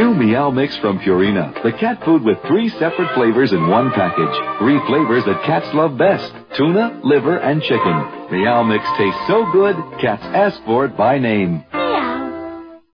New Meow Mix from Purina, the cat food with three separate flavors in one package. Three flavors that cats love best tuna, liver, and chicken. Meow Mix tastes so good, cats ask for it by name.